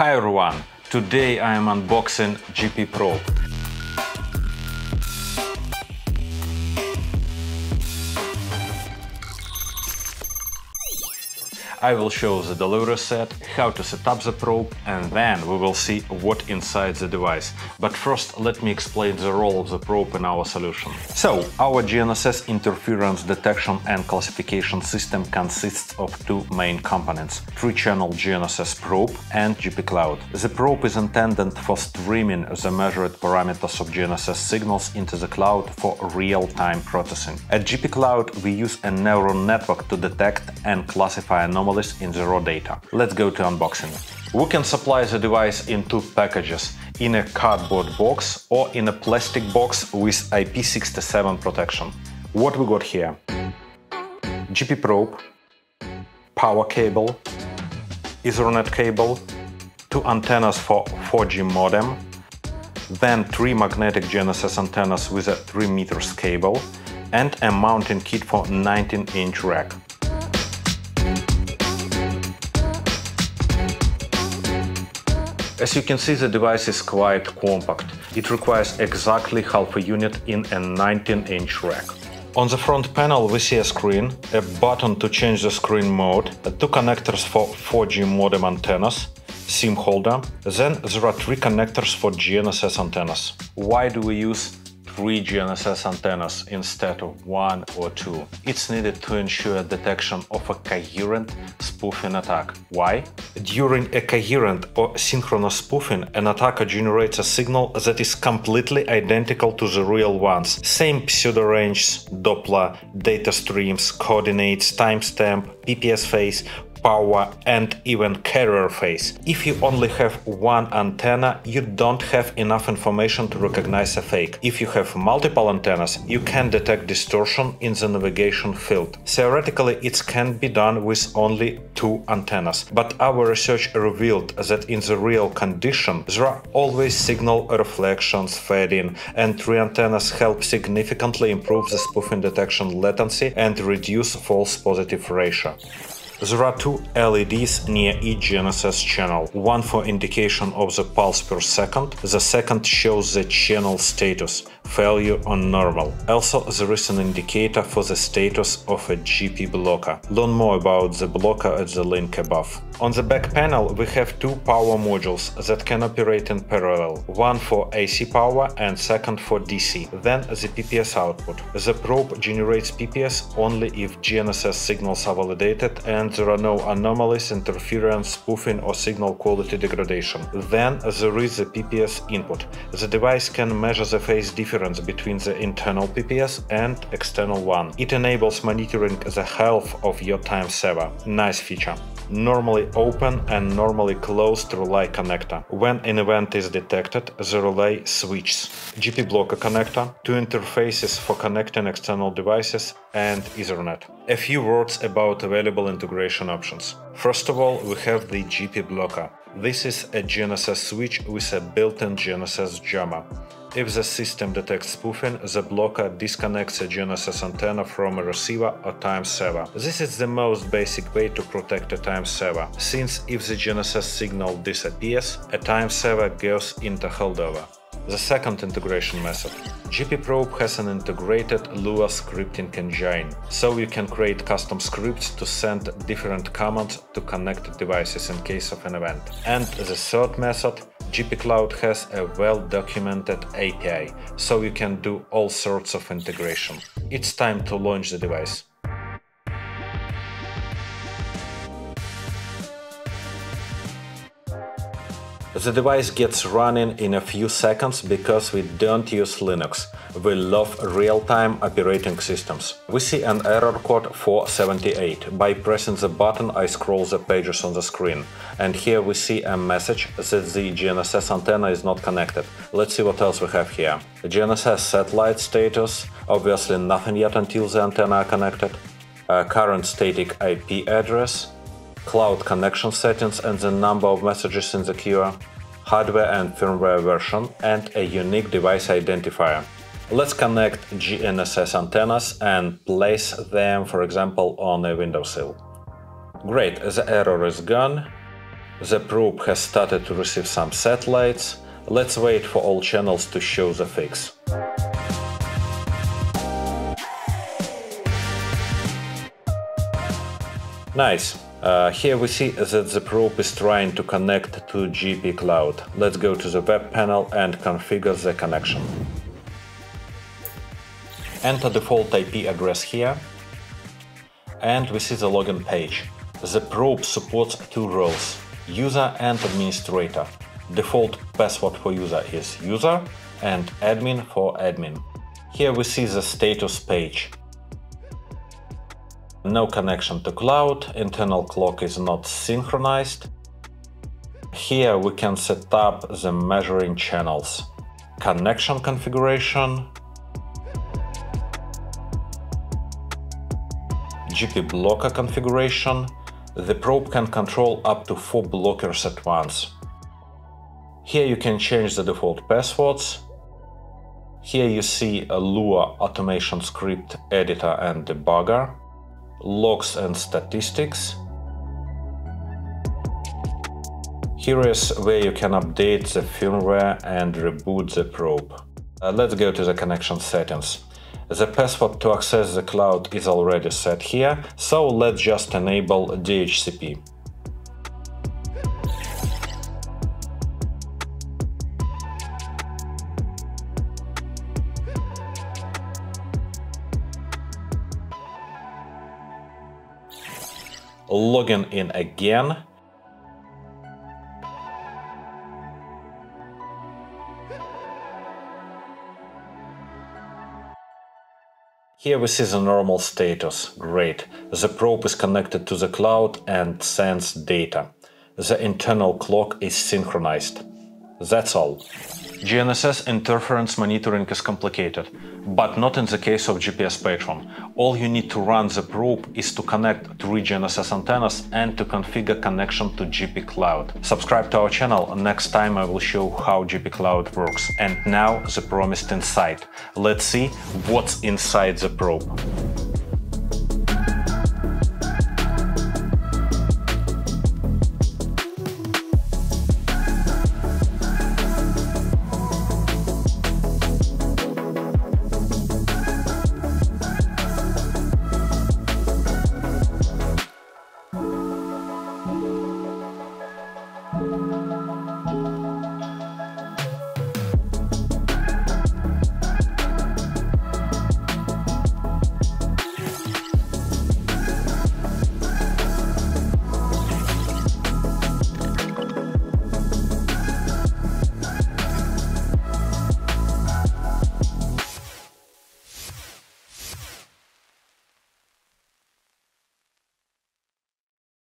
Hi everyone! Today I am unboxing GP Probe. I will show the delivery set, how to set up the probe, and then we will see what inside the device. But first, let me explain the role of the probe in our solution. So, our GNSS interference detection and classification system consists of two main components, three-channel GNSS probe and GP Cloud. The probe is intended for streaming the measured parameters of GNSS signals into the cloud for real-time processing. At GP Cloud, we use a neural network to detect and classify anomalies anomalies in the raw data. Let's go to unboxing. We can supply the device in two packages, in a cardboard box or in a plastic box with IP67 protection. What we got here? GP probe, power cable, Ethernet cable, two antennas for 4G modem, then three magnetic GNSS antennas with a 3 meters cable, and a mounting kit for 19-inch rack. As you can see, the device is quite compact. It requires exactly half a unit in a 19-inch rack. On the front panel we see a screen, a button to change the screen mode, two connectors for 4G modem antennas, SIM holder, then there are three connectors for GNSS antennas. Why do we use three GNSS antennas instead of one or two. It's needed to ensure detection of a coherent spoofing attack. Why? During a coherent or synchronous spoofing, an attacker generates a signal that is completely identical to the real ones. Same pseudo-ranges, Doppler, data streams, coordinates, timestamp, PPS phase, power and even carrier phase. If you only have one antenna, you don't have enough information to recognize a fake. If you have multiple antennas, you can detect distortion in the navigation field. Theoretically, it can be done with only two antennas, but our research revealed that in the real condition, there are always signal reflections fading, and three antennas help significantly improve the spoofing detection latency and reduce false positive ratio. There are two LEDs near each GNSS channel, one for indication of the pulse per second, the second shows the channel status, failure on normal. Also, there is an indicator for the status of a GP blocker. Learn more about the blocker at the link above. On the back panel we have two power modules that can operate in parallel, one for AC power and second for DC, then the PPS output. The probe generates PPS only if GNSS signals are validated and there are no anomalies, interference, spoofing or signal quality degradation. Then there is the PPS input. The device can measure the phase difference between the internal PPS and external one. It enables monitoring the health of your time saver. Nice feature normally open and normally closed relay connector. When an event is detected, the relay switches. GP blocker connector, two interfaces for connecting external devices, and Ethernet. A few words about available integration options. First of all, we have the GP blocker. This is a GNSS switch with a built-in GNSS jammer. If the system detects spoofing, the blocker disconnects a GNSS antenna from a receiver or time saver. This is the most basic way to protect a time saver, since if the GNSS signal disappears, a time saver goes into holdover. The second integration method. GP Probe has an integrated Lua scripting engine, so you can create custom scripts to send different commands to connected devices in case of an event. And the third method, GP Cloud has a well-documented API, so you can do all sorts of integration. It's time to launch the device. The device gets running in a few seconds because we don't use Linux. We love real-time operating systems. We see an error code 478. By pressing the button I scroll the pages on the screen. And here we see a message that the GNSS antenna is not connected. Let's see what else we have here. GNSS satellite status, obviously nothing yet until the antenna are connected. current static IP address, cloud connection settings and the number of messages in the queue, hardware and firmware version, and a unique device identifier. Let's connect GNSS antennas and place them, for example, on a windowsill. Great, the error is gone. The probe has started to receive some satellites. Let's wait for all channels to show the fix. Nice. Uh, here we see that the probe is trying to connect to GP Cloud. Let's go to the web panel and configure the connection. Enter default IP address here, and we see the login page. The probe supports two roles, user and administrator. Default password for user is user and admin for admin. Here we see the status page. No connection to cloud, internal clock is not synchronized. Here we can set up the measuring channels. Connection configuration, GP blocker configuration, the probe can control up to 4 blockers at once. Here you can change the default passwords. Here you see a Lua automation script editor and debugger, logs and statistics. Here is where you can update the firmware and reboot the probe. Uh, let's go to the connection settings. The password to access the cloud is already set here, so let's just enable DHCP. Logging in again Here we see the normal status. Great. The probe is connected to the cloud and sends data. The internal clock is synchronized. That's all. GNSS interference monitoring is complicated, but not in the case of GPS Patron. All you need to run the probe is to connect three GNSS antennas and to configure connection to GP Cloud. Subscribe to our channel, next time I will show how GP Cloud works. And now the promised insight. Let's see what's inside the probe.